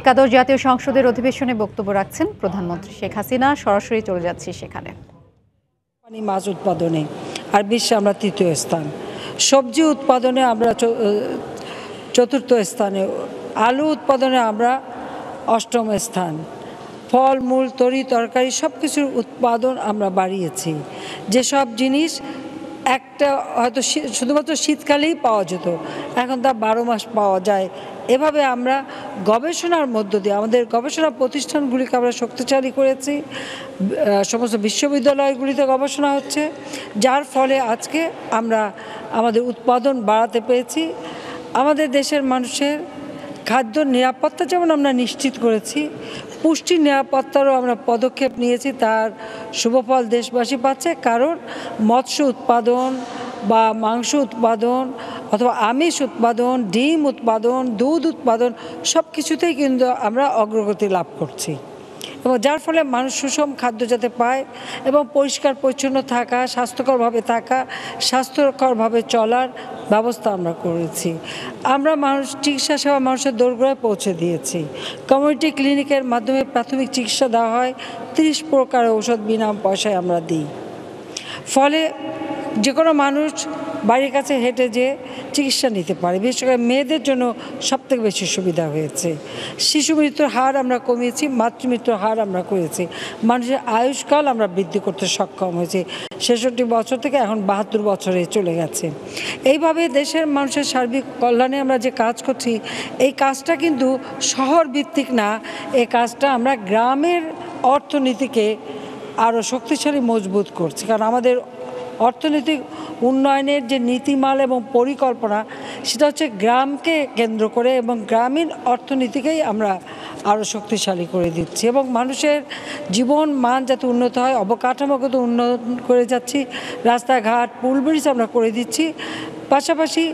একাদশ জাতীয় সংসদের অধিবেশনে বক্তব্য রাখছেন প্রধানমন্ত্রী শেখ হাসিনা। সরাসরি চলে যাচ্ছি সেখানে। পানি, মাছ উৎপাদনে, আর বিশ্বে আমরা তৃতীয় স্থান। সবজি উৎপাদনে আমরা চতুর্থ স্থানে, আলু উৎপাদনে আমরা অষ্টম স্থান। ফল, মূল, তরি, তরকারি সব কিছুর উৎপাদন আমরা বাড়িয়েছি। যেসব জিনিস একটা হয়তো শুধুমাত্র শীতকালেই পাওয়া যেত। এখন তা বারো মাস পাওয়া যায়। এভাবে আমরা গবেষণার মধ্য দিয়ে, আমাদের গবেষণা প্রতিষ্ঠানগুলিকে আমরা শক্তিশালী করেছি। সমস্ত বিশ্ববিদ্যালয়গুলিতে গবেষণা হচ্ছে। যার ফলে আজকে আমরা আমাদের উৎপাদন বাড়াতে পেরেছি। আমাদের দেশের মানুষের খাদ্য নিরাপত্তা যেমন আমরা নিশ্চিত করেছি পুষ্টি নিরাপত্তারও আমরা পদক্ষেপ নিয়েছি, তার শুভফল দেশবাসী পাচ্ছে। কারণ মৎস্য উৎপাদন বা মাংস উৎপাদন অথবা আমিষ উৎপাদন, ডিম উৎপাদন, দুধ উৎপাদন সব কিছুতেই কিন্তু আমরা অগ্রগতি লাভ করছি। এবং যার ফলে মানুষ সুষম খাদ্য যাতে পায় এবং পরিষ্কার, পরিচ্ছন্ন থাকা, স্বাস্থ্যকরভাবে থাকা, স্বাস্থ্যকরভাবে চলার ব্যবস্থা আমরা করেছি। আমরা মানুষ, চিকিৎসা সেবা মানুষের দোরগোড়ায় পৌঁছে দিয়েছি। কমিউনিটি ক্লিনিকের মাধ্যমে প্রাথমিক চিকিৎসা দেওয়া হয়। তিরিশ প্রকারের ঔষধ বিনা পয়সায় আমরা দিই। ফলে যে কোনো মানুষ বাড়ির কাছে হেঁটে যেয়ে চিকিৎসা নিতে পারে। বিশেষ করে মেয়েদের জন্য সবথেকে বেশি সুবিধা হয়েছে। শিশু মৃত্যুর হার আমরা কমিয়েছি মাতৃমৃত্যুর হার আমরা করেছি। মানুষের আয়ুষ্কাল আমরা বৃদ্ধি করতে সক্ষম হয়েছি। ছেষট্টি বছর থেকে এখন বাহাত্তর বছরে চলে গেছে। এইভাবে দেশের মানুষের সার্বিক কল্যাণে আমরা যে কাজ করছি, এই কাজটা কিন্তু শহর ভিত্তিক না এই কাজটা আমরা গ্রামের অর্থনীতিকে আরও শক্তিশালী, মজবুত করছি। কারণ আমাদের অর্থনৈতিক উন্নয়নের যে নীতিমাল এবং পরিকল্পনা, সেটা হচ্ছে গ্রামকে কেন্দ্র করে এবং গ্রামীণ অর্থনীতিকেই আমরা আরও শক্তিশালী করে দিচ্ছি এবং মানুষের জীবন মান যাতে উন্নত হয়, অবকাঠামোগত উন্নয়ন করে যাচ্ছি, রাস্তাঘাট, পুল ব্রিজ আমরা করে দিচ্ছি। পাশাপাশি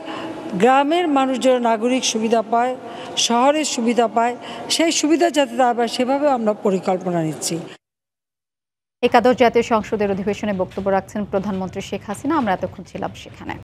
গ্রামের মানুষ নাগরিক সুবিধা পায়, শহরের সুবিধা পায়, সেই সুবিধা যাতে তারা সেভাবে আমরা পরিকল্পনা নিচ্ছি। একাদশ জাতীয় সংসদের অধিবেশনে বক্তব্য রাখছেন প্রধানমন্ত্রী শেখ হাসিনা। আমরা এতক্ষণ ছিলাম সেখানে।